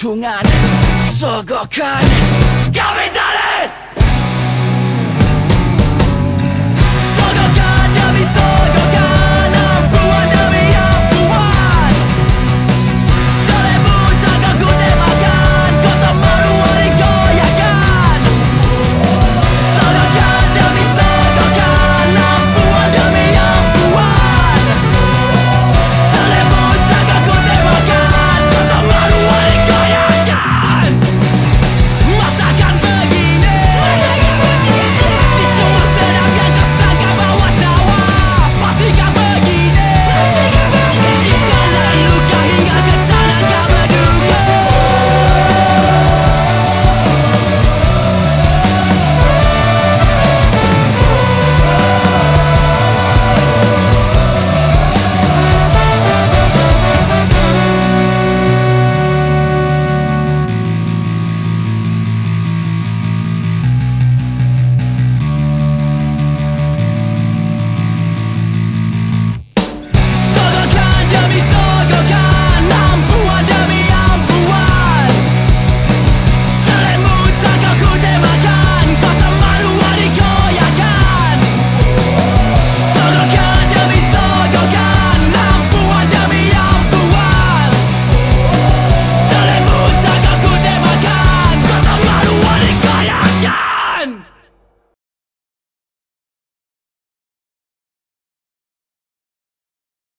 통한 썩어간 가위다